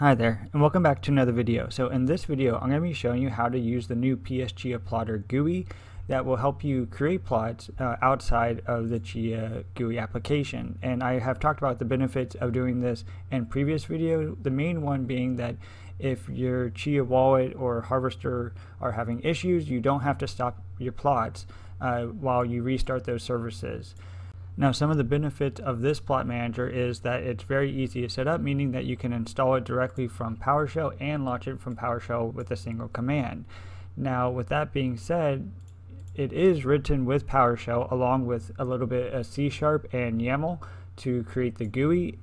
Hi there, and welcome back to another video. So in this video, I'm going to be showing you how to use the new PS Chia Plotter GUI that will help you create plots uh, outside of the Chia GUI application. And I have talked about the benefits of doing this in previous video, the main one being that if your Chia wallet or harvester are having issues, you don't have to stop your plots uh, while you restart those services. Now some of the benefits of this plot manager is that it's very easy to set up, meaning that you can install it directly from PowerShell and launch it from PowerShell with a single command. Now with that being said, it is written with PowerShell along with a little bit of C Sharp and XAML to create the GUI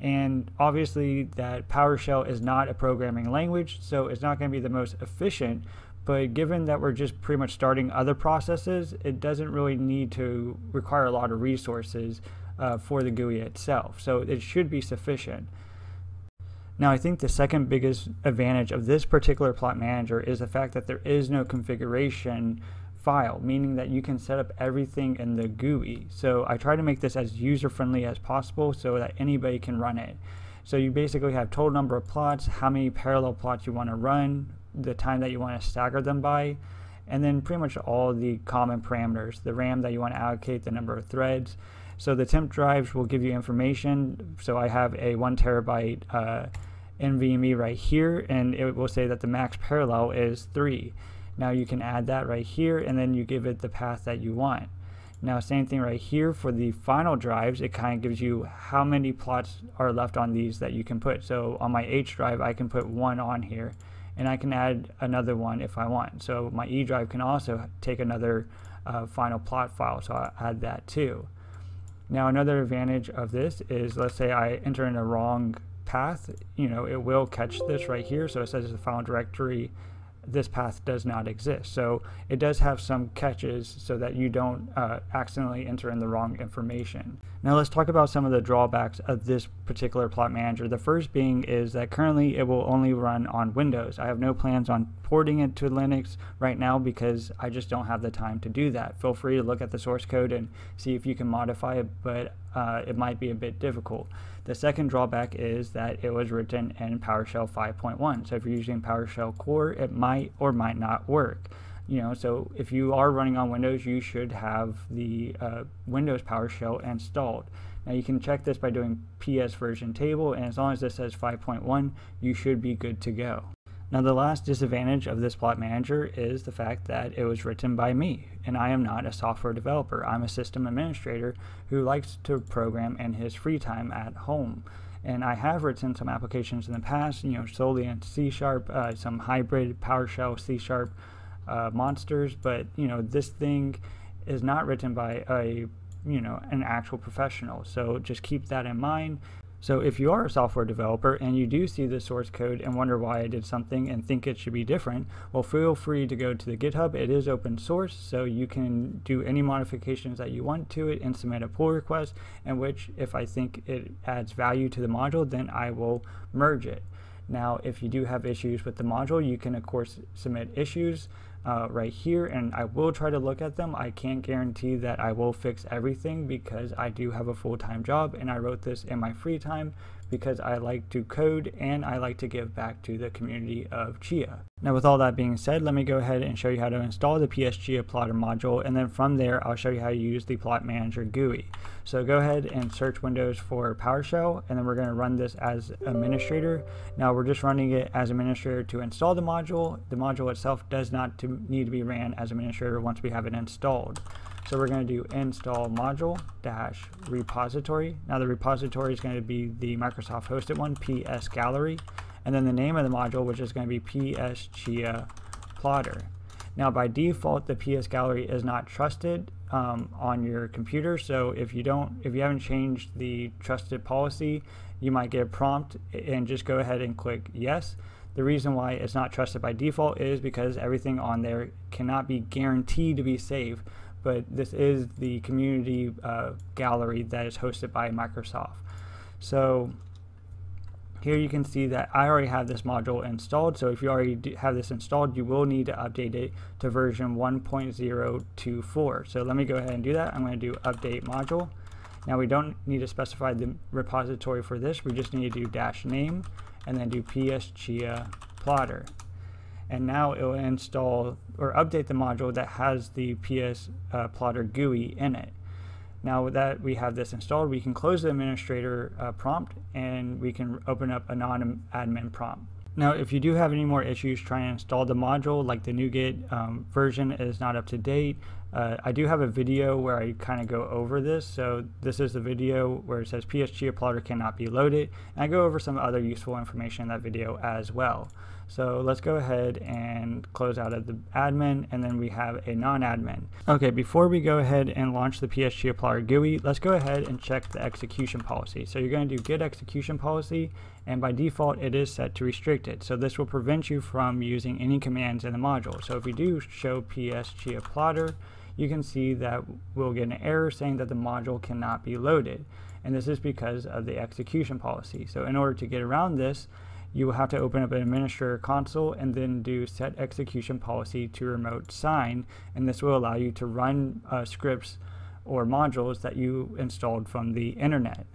and obviously that PowerShell is not a programming language so it's not going to be the most efficient but given that we're just pretty much starting other processes, it doesn't really need to require a lot of resources uh, for the GUI itself. So it should be sufficient. Now I think the second biggest advantage of this particular plot manager is the fact that there is no configuration file, meaning that you can set up everything in the GUI. So I try to make this as user-friendly as possible so that anybody can run it. So you basically have total number of plots, how many parallel plots you want to run, the time that you want to stagger them by, and then pretty much all the common parameters, the RAM that you want to allocate, the number of threads. So the temp drives will give you information. So I have a one terabyte uh, NVMe right here, and it will say that the max parallel is three. Now you can add that right here, and then you give it the path that you want. Now same thing right here for the final drives, it kind of gives you how many plots are left on these that you can put. So on my H drive, I can put one on here and I can add another one if I want. So my E drive can also take another uh, final plot file, so I'll add that too. Now another advantage of this is let's say I enter in a wrong path, you know, it will catch this right here. So it says the file directory this path does not exist. So it does have some catches so that you don't uh, accidentally enter in the wrong information. Now let's talk about some of the drawbacks of this particular plot manager. The first being is that currently it will only run on Windows. I have no plans on porting it to Linux right now because I just don't have the time to do that. Feel free to look at the source code and see if you can modify it, but uh, it might be a bit difficult. The second drawback is that it was written in PowerShell 5.1. So if you're using PowerShell Core, it might or might not work. You know, so if you are running on Windows, you should have the uh, Windows PowerShell installed. Now you can check this by doing PS version table, and as long as this says 5.1, you should be good to go. Now the last disadvantage of this plot manager is the fact that it was written by me and I am not a software developer. I'm a system administrator who likes to program in his free time at home. And I have written some applications in the past, you know, solely in C Sharp, uh, some hybrid PowerShell C Sharp uh, monsters, but you know, this thing is not written by a you know an actual professional. So just keep that in mind. So if you are a software developer and you do see the source code and wonder why I did something and think it should be different, well feel free to go to the GitHub. It is open source, so you can do any modifications that you want to it and submit a pull request, in which if I think it adds value to the module, then I will merge it. Now, if you do have issues with the module, you can of course submit issues uh, right here and I will try to look at them. I can't guarantee that I will fix everything because I do have a full-time job and I wrote this in my free time because I like to code and I like to give back to the community of Chia. Now with all that being said, let me go ahead and show you how to install the PS Chia plotter module and then from there I'll show you how to use the plot manager GUI. So go ahead and search Windows for PowerShell and then we're going to run this as administrator. Now we're just running it as administrator to install the module. The module itself does not to need to be ran as administrator once we have it installed. So we're going to do install module dash repository. Now the repository is going to be the Microsoft hosted one, PS Gallery, and then the name of the module, which is going to be PS Chia Plotter. Now by default, the PS Gallery is not trusted um, on your computer. So if you don't, if you haven't changed the trusted policy, you might get a prompt and just go ahead and click yes. The reason why it's not trusted by default is because everything on there cannot be guaranteed to be safe but this is the community uh, gallery that is hosted by Microsoft. So here you can see that I already have this module installed. So if you already have this installed, you will need to update it to version 1.024. So let me go ahead and do that. I'm going to do update module. Now we don't need to specify the repository for this. We just need to do dash name and then do pschia plotter. And now it will install or update the module that has the PS uh, plotter GUI in it. Now that we have this installed, we can close the administrator uh, prompt and we can open up a non-admin prompt. Now, if you do have any more issues trying to install the module, like the NuGet um, version is not up to date, uh, I do have a video where I kind of go over this. So this is the video where it says PSChiaPlotter plotter cannot be loaded. And I go over some other useful information in that video as well. So let's go ahead and close out of the admin and then we have a non-admin. Okay, before we go ahead and launch the PSChiaPlotter GUI, let's go ahead and check the execution policy. So you're going to do get execution policy and by default it is set to restricted. So this will prevent you from using any commands in the module. So if we do show PSChiaPlotter, you can see that we'll get an error saying that the module cannot be loaded. And this is because of the execution policy. So in order to get around this, you will have to open up an administrator console and then do set execution policy to remote sign and this will allow you to run uh, scripts or modules that you installed from the internet.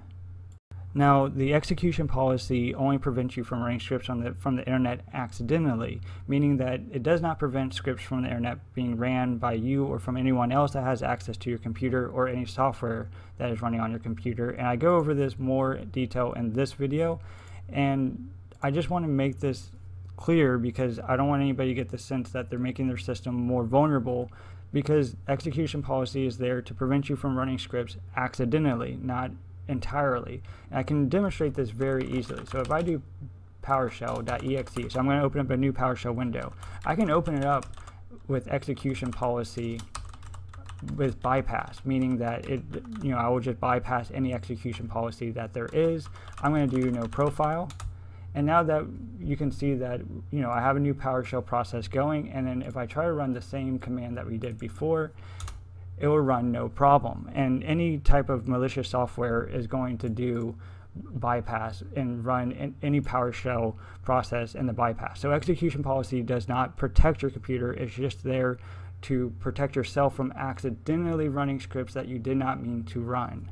Now, the execution policy only prevents you from running scripts the, from the internet accidentally, meaning that it does not prevent scripts from the internet being ran by you or from anyone else that has access to your computer or any software that is running on your computer. And I go over this more detail in this video. And I just want to make this clear because I don't want anybody to get the sense that they're making their system more vulnerable because execution policy is there to prevent you from running scripts accidentally, not entirely. And I can demonstrate this very easily. So if I do PowerShell.exe, so I'm going to open up a new PowerShell window. I can open it up with execution policy with bypass, meaning that it, you know, I will just bypass any execution policy that there is. I'm going to do no profile. And now that you can see that, you know, I have a new PowerShell process going, and then if I try to run the same command that we did before, it will run no problem. And any type of malicious software is going to do bypass and run any PowerShell process in the bypass. So execution policy does not protect your computer, it's just there to protect yourself from accidentally running scripts that you did not mean to run.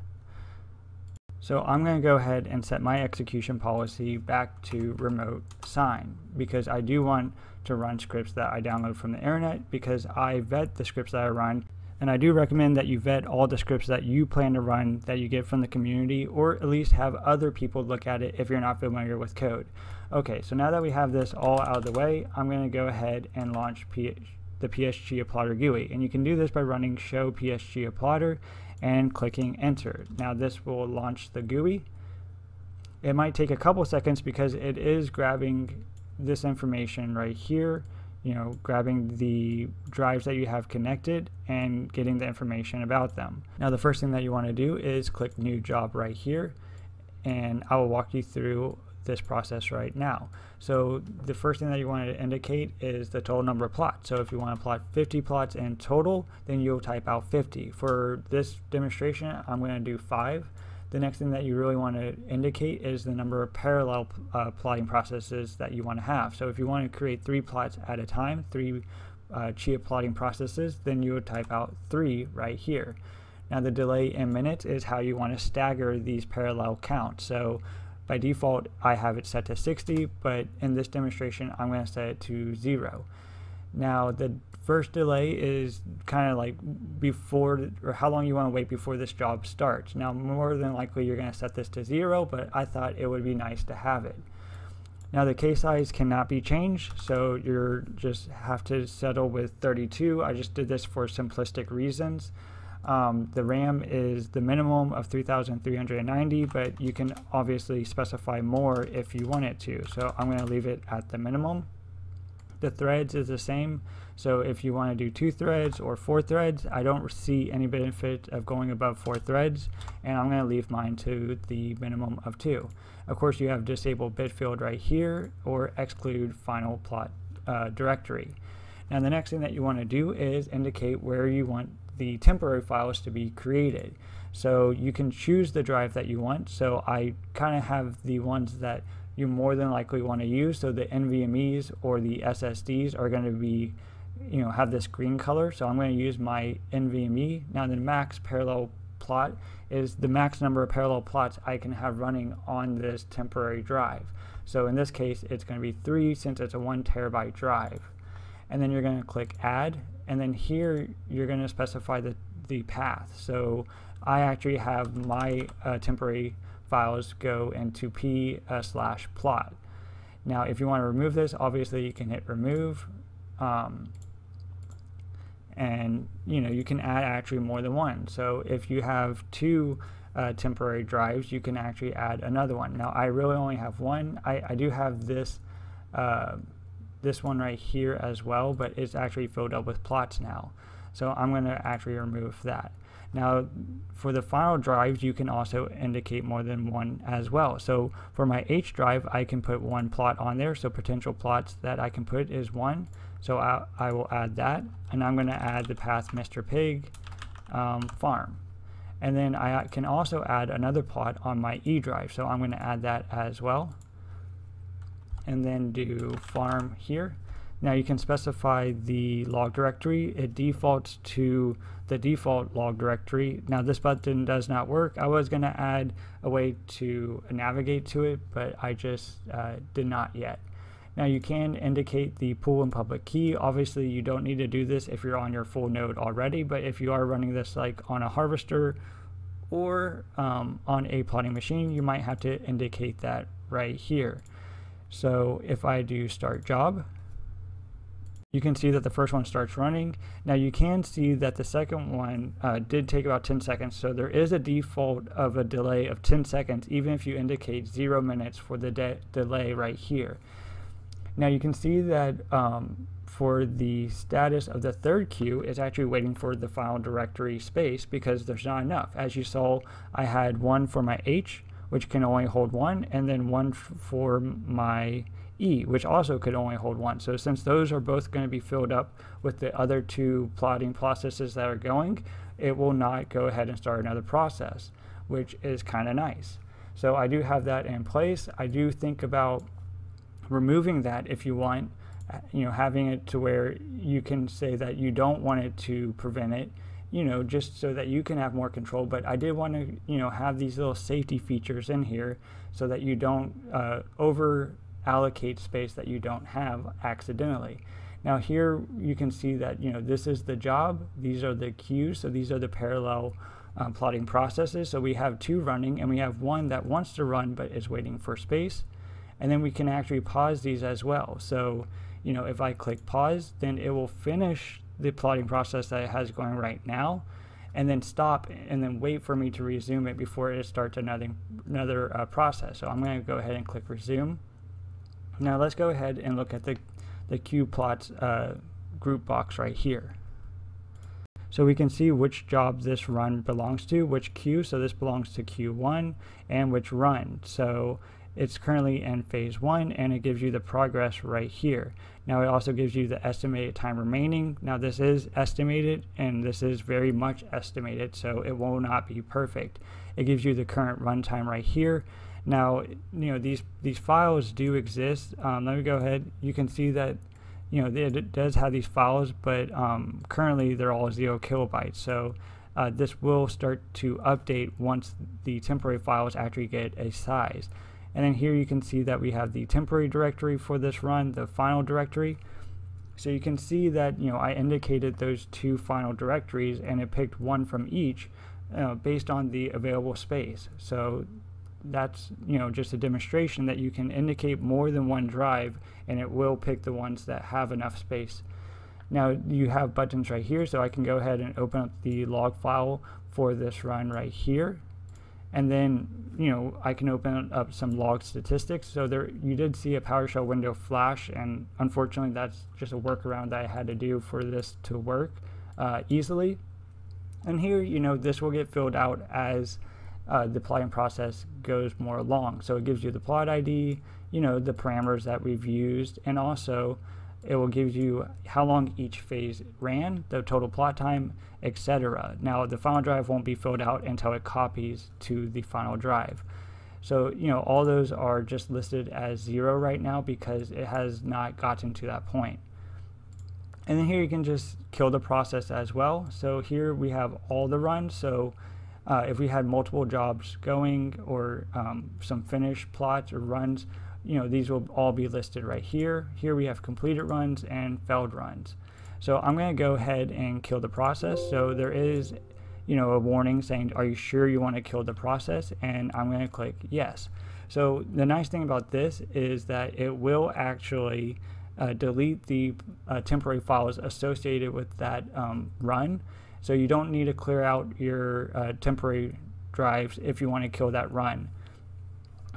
So I'm going to go ahead and set my execution policy back to remote sign because I do want to run scripts that I download from the internet because I vet the scripts that I run and I do recommend that you vet all the scripts that you plan to run that you get from the community or at least have other people look at it if you're not familiar with code. Okay, so now that we have this all out of the way, I'm going to go ahead and launch P the PSChiaPlotter GUI. And you can do this by running show PSChiaPlotter and clicking enter. Now this will launch the GUI. It might take a couple seconds because it is grabbing this information right here, you know, grabbing the drives that you have connected and getting the information about them. Now the first thing that you want to do is click new job right here and I will walk you through this process right now. So the first thing that you want to indicate is the total number of plots. So if you want to plot 50 plots in total, then you'll type out 50. For this demonstration, I'm going to do 5. The next thing that you really want to indicate is the number of parallel uh, plotting processes that you want to have. So if you want to create three plots at a time, three uh, Chia plotting processes, then you would type out 3 right here. Now the delay in minutes is how you want to stagger these parallel counts. So by default, I have it set to 60, but in this demonstration, I'm going to set it to 0. Now, the first delay is kind of like before, or how long you want to wait before this job starts. Now, more than likely, you're going to set this to 0, but I thought it would be nice to have it. Now the K size cannot be changed, so you just have to settle with 32. I just did this for simplistic reasons. Um, the RAM is the minimum of 3,390, but you can obviously specify more if you want it to. So I'm going to leave it at the minimum. The threads is the same. So if you want to do two threads or four threads, I don't see any benefit of going above four threads, and I'm going to leave mine to the minimum of two. Of course, you have disable bitfield right here or exclude final plot uh, directory. Now the next thing that you want to do is indicate where you want the temporary files to be created. So you can choose the drive that you want. So I kind of have the ones that you more than likely want to use. So the NVMEs or the SSDs are going to be, you know, have this green color. So I'm going to use my NVMe. Now the max parallel plot is the max number of parallel plots I can have running on this temporary drive. So in this case, it's going to be 3 since it's a 1 terabyte drive. And then you're going to click Add, and then here you're going to specify the, the path. So I actually have my uh, temporary files go into p uh, slash plot. Now if you want to remove this, obviously you can hit remove. Um, and you know you can add actually more than one. So if you have two uh, temporary drives, you can actually add another one. Now I really only have one. I, I do have this uh, this one right here as well, but it's actually filled up with plots now. So I'm going to actually remove that. Now, for the final drives, you can also indicate more than one as well. So for my H drive, I can put one plot on there. So potential plots that I can put is one. So I, I will add that. And I'm going to add the path Mr. Pig um, farm. And then I can also add another plot on my E drive. So I'm going to add that as well. And then do farm here. Now you can specify the log directory. It defaults to the default log directory. Now this button does not work. I was going to add a way to navigate to it, but I just uh, did not yet. Now you can indicate the pool and public key. Obviously you don't need to do this if you're on your full node already, but if you are running this like on a harvester or um, on a plotting machine, you might have to indicate that right here. So if I do start job, you can see that the first one starts running. Now you can see that the second one uh, did take about 10 seconds, so there is a default of a delay of 10 seconds, even if you indicate zero minutes for the de delay right here. Now you can see that um, for the status of the third queue, it's actually waiting for the file directory space because there's not enough. As you saw, I had one for my H, which can only hold one, and then one for my E, which also could only hold one. So since those are both going to be filled up with the other two plotting processes that are going, it will not go ahead and start another process, which is kind of nice. So I do have that in place. I do think about removing that if you want, uh, you know, having it to where you can say that you don't want it to prevent it, you know, just so that you can have more control. But I did want to, you know, have these little safety features in here so that you don't uh, over allocate space that you don't have accidentally. Now here you can see that you know this is the job, these are the queues, so these are the parallel um, plotting processes. So we have two running and we have one that wants to run but is waiting for space. And then we can actually pause these as well. So you know if I click pause then it will finish the plotting process that it has going right now and then stop and then wait for me to resume it before it starts another another uh, process. So I'm going to go ahead and click resume now let's go ahead and look at the, the plots uh, group box right here. So we can see which job this run belongs to, which queue, so this belongs to Q1, and which run. So it's currently in phase one and it gives you the progress right here. Now it also gives you the estimated time remaining. Now this is estimated and this is very much estimated so it will not be perfect. It gives you the current runtime right here now, you know, these, these files do exist. Um, let me go ahead. You can see that, you know, it does have these files, but um, currently they're all zero kilobytes. So uh, this will start to update once the temporary files actually get a size. And then here you can see that we have the temporary directory for this run, the final directory. So you can see that, you know, I indicated those two final directories and it picked one from each uh, based on the available space. So that's you know just a demonstration that you can indicate more than one drive and it will pick the ones that have enough space. Now you have buttons right here so I can go ahead and open up the log file for this run right here and then you know I can open up some log statistics so there you did see a PowerShell window flash and unfortunately that's just a workaround that I had to do for this to work uh, easily and here you know this will get filled out as uh, the plotting process goes more along. So it gives you the plot ID, you know, the parameters that we've used, and also it will give you how long each phase ran, the total plot time, etc. Now the final drive won't be filled out until it copies to the final drive. So, you know, all those are just listed as zero right now because it has not gotten to that point. And then here you can just kill the process as well. So here we have all the runs. So uh, if we had multiple jobs going or um, some finished plots or runs, you know, these will all be listed right here. Here we have completed runs and failed runs. So I'm going to go ahead and kill the process. So there is, you know, a warning saying, are you sure you want to kill the process? And I'm going to click yes. So the nice thing about this is that it will actually uh, delete the uh, temporary files associated with that um, run. So you don't need to clear out your uh, temporary drives if you want to kill that run.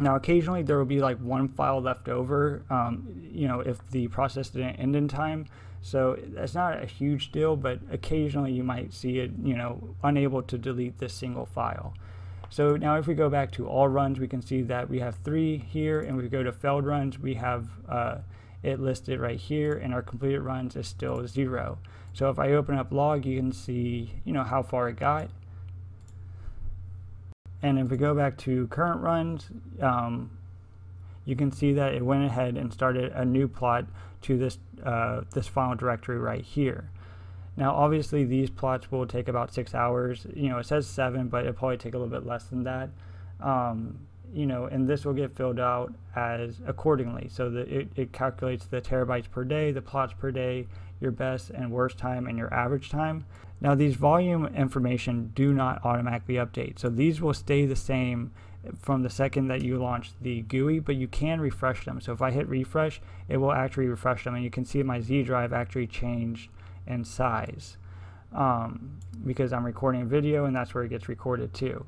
Now, occasionally there will be like one file left over, um, you know, if the process didn't end in time. So that's not a huge deal, but occasionally you might see it, you know, unable to delete this single file. So now if we go back to all runs, we can see that we have three here, and we go to failed runs, we have uh, it listed right here, and our completed runs is still zero. So if I open up log, you can see, you know, how far it got. And if we go back to current runs, um, you can see that it went ahead and started a new plot to this, uh, this file directory right here. Now, obviously, these plots will take about six hours. You know, it says seven, but it'll probably take a little bit less than that. Um, you know, and this will get filled out as accordingly. So that it, it calculates the terabytes per day, the plots per day, your best and worst time, and your average time. Now these volume information do not automatically update. So these will stay the same from the second that you launch the GUI, but you can refresh them. So if I hit refresh, it will actually refresh them. And you can see my Z drive actually changed in size um, because I'm recording a video and that's where it gets recorded too.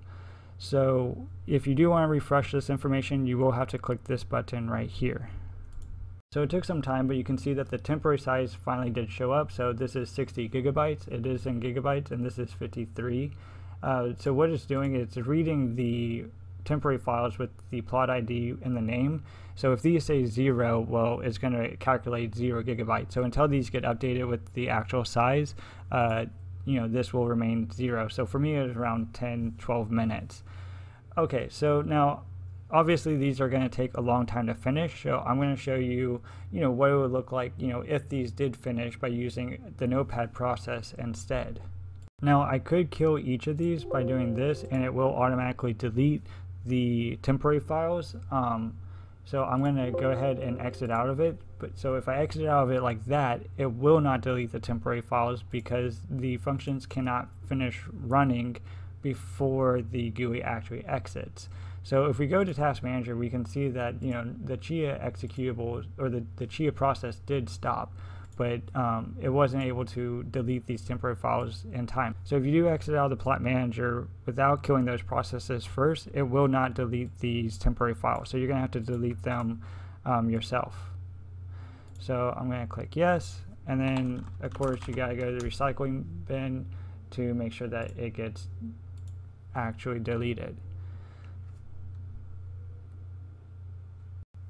So if you do want to refresh this information, you will have to click this button right here. So it took some time, but you can see that the temporary size finally did show up. So this is 60 gigabytes. It is in gigabytes, and this is 53. Uh, so what it's doing is it's reading the temporary files with the plot ID in the name. So if these say zero, well, it's going to calculate zero gigabytes. So until these get updated with the actual size, uh, you know, this will remain zero. So for me, it was around 10, 12 minutes. Okay, so now obviously these are going to take a long time to finish so I'm going to show you you know what it would look like you know if these did finish by using the notepad process instead. Now I could kill each of these by doing this and it will automatically delete the temporary files um, so I'm going to go ahead and exit out of it but so if I exit out of it like that it will not delete the temporary files because the functions cannot finish running before the GUI actually exits so if we go to Task Manager, we can see that you know the Chia executable or the, the Chia process did stop, but um, it wasn't able to delete these temporary files in time. So if you do exit out of the Plot Manager without killing those processes first, it will not delete these temporary files. So you're going to have to delete them um, yourself. So I'm going to click yes, and then of course you got to go to the recycling bin to make sure that it gets actually deleted.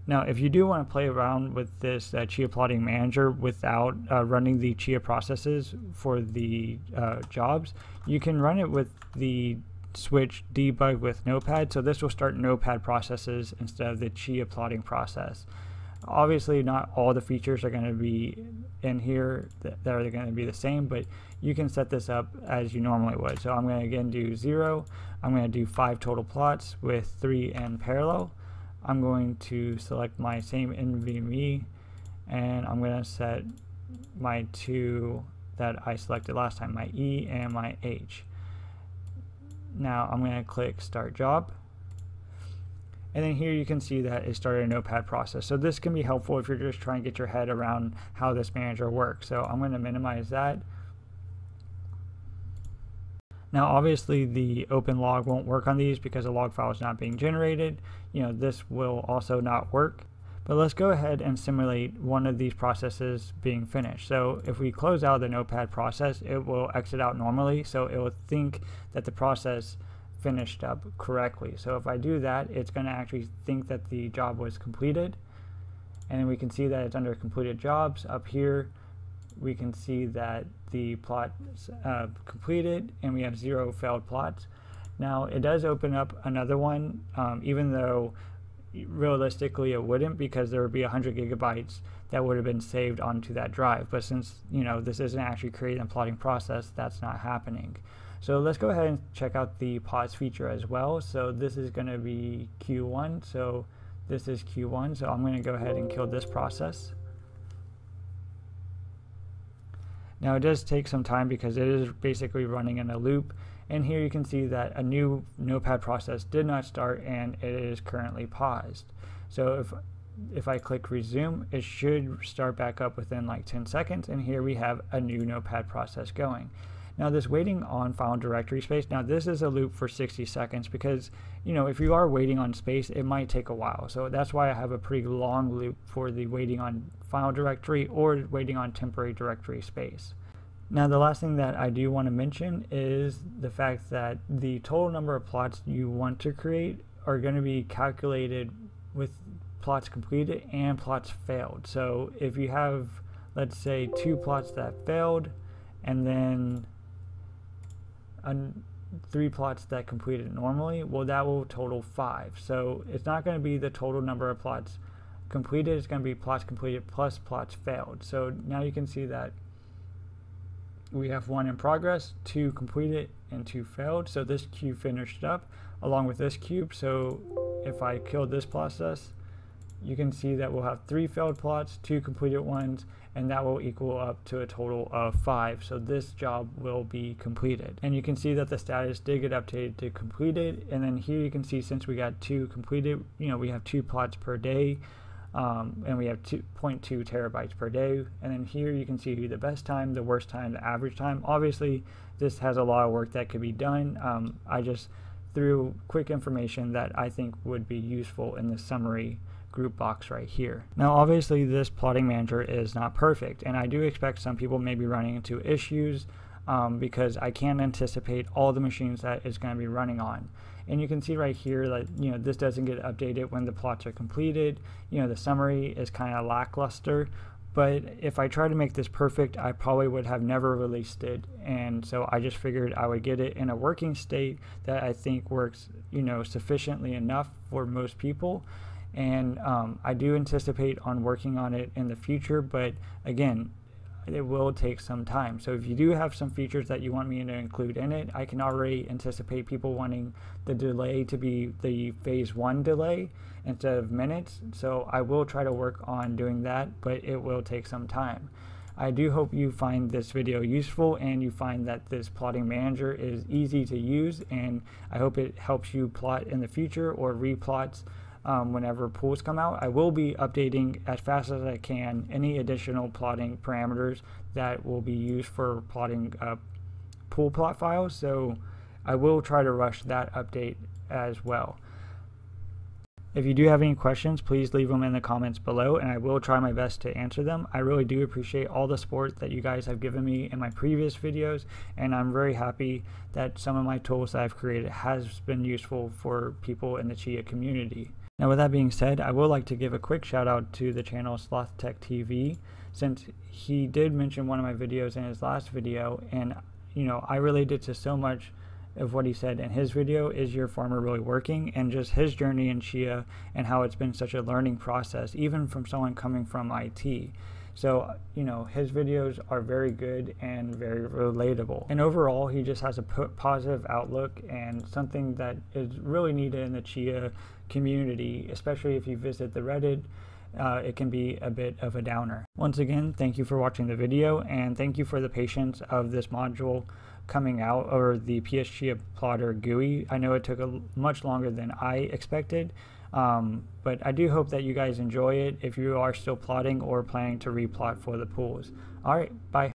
Now, if you do want to play around with this uh, Chia plotting manager without uh, running the Chia processes for the uh, jobs, you can run it with the switch debug with Notepad. So this will start Notepad processes instead of the Chia plotting process. Obviously, not all the features are going to be in here that, that are going to be the same, but you can set this up as you normally would. So I'm going to again do zero. I'm going to do five total plots with three in parallel. I'm going to select my same NVMe and I'm going to set my two that I selected last time, my E and my H. Now I'm going to click Start Job. And then here you can see that it started a notepad process. So this can be helpful if you're just trying to get your head around how this manager works. So I'm going to minimize that now obviously the open log won't work on these because the log file is not being generated. You know, this will also not work. But let's go ahead and simulate one of these processes being finished. So if we close out the notepad process, it will exit out normally. So it will think that the process finished up correctly. So if I do that, it's going to actually think that the job was completed. And we can see that it's under completed jobs up here we can see that the plot uh, completed and we have zero failed plots. Now it does open up another one, um, even though realistically it wouldn't because there would be 100 gigabytes that would have been saved onto that drive. But since you know this isn't actually creating a plotting process, that's not happening. So let's go ahead and check out the pause feature as well. So this is going to be Q1. So this is Q1, so I'm going to go ahead and kill this process. Now it does take some time because it is basically running in a loop and here you can see that a new notepad process did not start and it is currently paused. So if if I click resume, it should start back up within like 10 seconds and here we have a new notepad process going. Now this waiting on file directory space, now this is a loop for 60 seconds because, you know, if you are waiting on space, it might take a while. So that's why I have a pretty long loop for the waiting on file directory or waiting on temporary directory space. Now the last thing that I do want to mention is the fact that the total number of plots you want to create are going to be calculated with plots completed and plots failed. So if you have, let's say, two plots that failed and then three plots that completed normally, well that will total five. So it's not going to be the total number of plots completed, it's going to be plots completed plus plots failed. So now you can see that we have one in progress, two completed, and two failed. So this cube finished up along with this cube. So if I kill this process, you can see that we'll have three failed plots, two completed ones, and that will equal up to a total of five. So this job will be completed. And you can see that the status did get updated to completed. And then here you can see since we got two completed, you know, we have two plots per day. Um, and we have 2.2 terabytes per day. And then here you can see the best time, the worst time, the average time. Obviously, this has a lot of work that could be done. Um, I just threw quick information that I think would be useful in the summary group box right here. Now obviously this plotting manager is not perfect and I do expect some people may be running into issues um, because I can't anticipate all the machines that it's going to be running on. And you can see right here that you know this doesn't get updated when the plots are completed. You know the summary is kind of lackluster. But if I try to make this perfect, I probably would have never released it. And so I just figured I would get it in a working state that I think works, you know, sufficiently enough for most people. And um, I do anticipate on working on it in the future. But again, it will take some time. So if you do have some features that you want me to include in it, I can already anticipate people wanting the delay to be the phase one delay instead of minutes. So I will try to work on doing that, but it will take some time. I do hope you find this video useful and you find that this plotting manager is easy to use and I hope it helps you plot in the future or replots um, whenever pools come out. I will be updating as fast as I can any additional plotting parameters that will be used for plotting uh, pool plot files. So I will try to rush that update as well. If you do have any questions, please leave them in the comments below and I will try my best to answer them. I really do appreciate all the support that you guys have given me in my previous videos and I'm very happy that some of my tools that I've created has been useful for people in the Chia community. Now with that being said, I would like to give a quick shout out to the channel Sloth Tech TV since he did mention one of my videos in his last video and you know I related to so much of what he said in his video is your farmer really working and just his journey in Chia and how it's been such a learning process even from someone coming from IT. So, you know, his videos are very good and very relatable. And overall, he just has a positive outlook and something that is really needed in the Chia community, especially if you visit the Reddit. Uh, it can be a bit of a downer. Once again, thank you for watching the video and thank you for the patience of this module coming out or the PSChia plotter GUI. I know it took a much longer than I expected, um, but I do hope that you guys enjoy it if you are still plotting or planning to replot for the pools. All right, bye.